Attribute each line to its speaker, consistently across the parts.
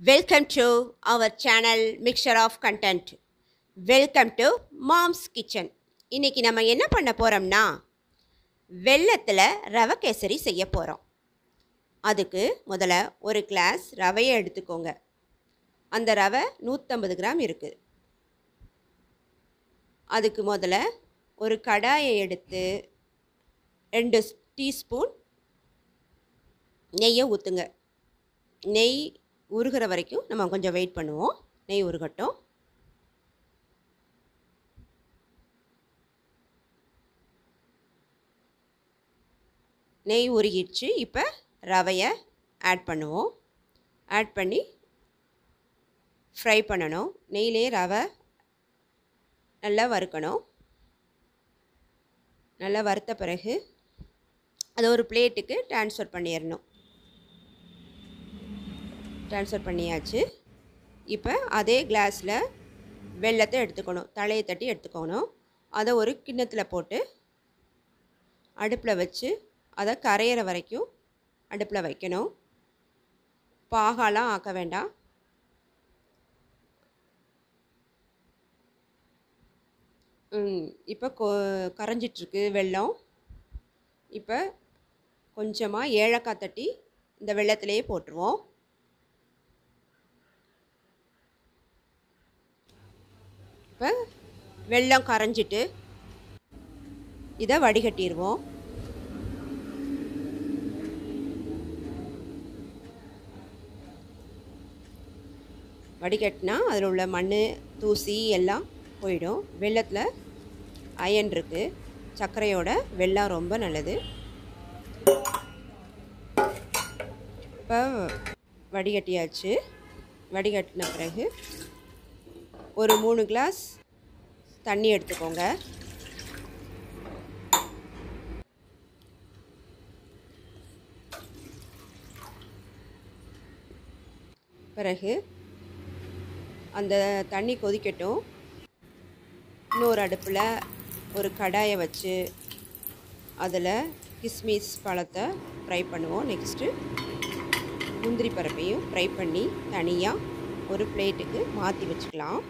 Speaker 1: Welcome to our channel mixture of content welcome to mom's kitchen இன்றைக்கி நம்ம என்ன பண்ண போகிறோம்னா வெள்ளத்தில் ரவை கேசரி செய்ய போகிறோம் அதுக்கு முதல்ல ஒரு கிளாஸ் ரவையை எடுத்துக்கோங்க. அந்த ரவை நூற்றம்பது கிராம் இருக்குது அதுக்கு முதல்ல ஒரு கடாயை எடுத்து ரெண்டு டீஸ்பூன் நெய்யை ஊற்றுங்க நெய் உருகிற வரைக்கும் நம்ம கொஞ்சம் வெயிட் பண்ணுவோம். நெய் உருகட்டும். நெய் உருகிடுச்சு. இப்போ ரவையை ஆட் பண்ணுவோம். ஆட் பண்ணி ஃப்ரை பண்ணணும். நெய்லே ரவை நல்லா வறுக்கணும். நல்லா வறுத்த பிறகு அதை ஒரு பிளேட்டுக்கு ட்ரான்ஸ்ஃபர் பண்ணிடணும். ட்ரான்ஸ்ஃபர் பண்ணியாச்சு. இப்போ அதே கிளாஸில் வெள்ளத்தை எடுத்துக்கணும். தலையை தட்டி எடுத்துக்கணும். அதை ஒரு கிண்ணத்தில் போட்டு அடுப்பில் வச்சு அதை கரையிற வரைக்கும் அடுப்பில் வைக்கணும். பாகாலாம் ஆக்க வேண்டாம். இப்போ கொ கரைஞ்சிட்ருக்கு வெள்ளம். இப்போ கொஞ்சமாக ஏலக்காய் தட்டி இந்த வெள்ளத்திலேயே போட்டுருவோம். இப்போ வெள்ளம் கரைஞ்சிட்டு இதை வடிகட்டிடுவோம் வடிகட்டினா அதில் உள்ள மண் தூசி எல்லாம் போயிடும். வெள்ளத்தில் அயன் இருக்குது சர்க்கரையோட வெள்ளம் ரொம்ப நல்லது. இப்போ வடிகட்டியாச்சு. வடிகட்டின பிறகு ஒரு மூணு கிளாஸ் தண்ணி எடுத்துக்கோங்க. பிறகு அந்த தண்ணி கொதிக்கட்டும். இன்னொரு அடுப்பில் ஒரு கடாயை வச்சு அதில் கிஸ்மிஸ் பழத்தை ஃப்ரை பண்ணுவோம். நெக்ஸ்ட்டு முந்திரி பருப்பையும் ஃப்ரை பண்ணி தனியாக ஒரு பிளேட்டுக்கு மாற்றி வச்சுக்கலாம்.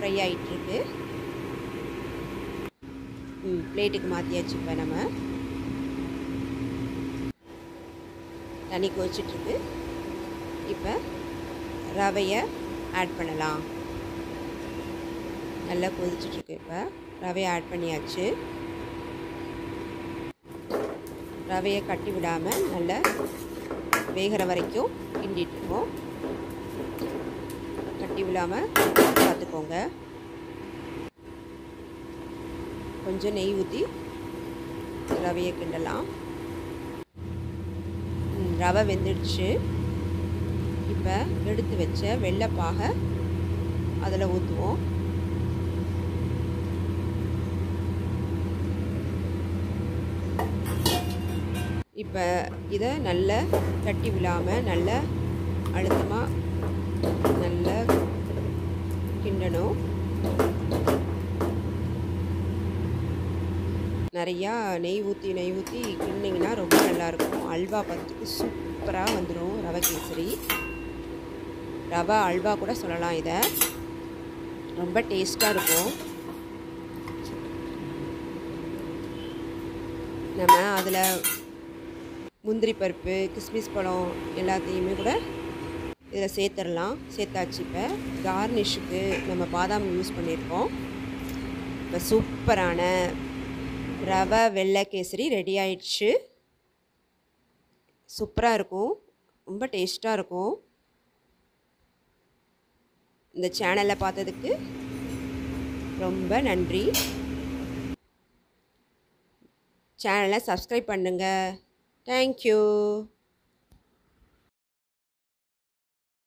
Speaker 1: ஃப்ரை ஆகிட்டுருக்கு ம் பிளேட்டுக்கு மாற்றியாச்சு இப்போ நம்ம. தண்ணி கொதிச்சிட்ருக்கு இப்போ ரவையை ஆட் பண்ணலாம். நல்லா கொதிச்சிட்ருக்கு இப்போ. ரவையை ஆட் பண்ணியாச்சு. ரவையை கட்டி விடாமல் நல்லா வேகிற வரைக்கும் கிண்டிட்டுருக்கோம். கட்டி விழாமல் பார்த்துக்கோங்க கொஞ்சம் நெய் ஊற்றி ரவையை கிண்டலாம். ரவை வெந்துடுச்சு. இப்போ எடுத்து வச்ச வெள்ளைப்பாகை அதில் ஊற்றுவோம் இப்போ இதை நல்லா தட்டி விழாமல் நல்ல அழுத்தமாக நல்லா கிண்டணும் நிறையா நெய் ஊற்றி நெய் ஊற்றி கிண்டிங்கன்னா ரொம்ப நல்லாயிருக்கும். அல்வா பத்துக்கு சூப்பராக வந்துடும் ரவை கேசரி. ரவா அல்வா கூட சொல்லலாம் இதை. ரொம்ப டேஸ்ட்டாக இருக்கும். நம்ம அதில் முந்திரி பருப்பு கிஸ்மிஸ் பழம் எல்லாத்தையுமே கூட இதில் சேர்த்துடலாம். சேர்த்தாச்சு இப்போ. கார்னிஷுக்கு நம்ம பாதாம் யூஸ் பண்ணியிருக்கோம். இப்போ சூப்பரான ரவை வெள்ளை கேசரி ரெடி ஆயிடுச்சு. சூப்பராக இருக்கும். ரொம்ப டேஸ்ட்டாக இருக்கும். இந்த சேனலை பார்த்ததுக்கு ரொம்ப நன்றி. சேனலை சப்ஸ்கிரைப் பண்ணுங்கள் தேங்க்யூ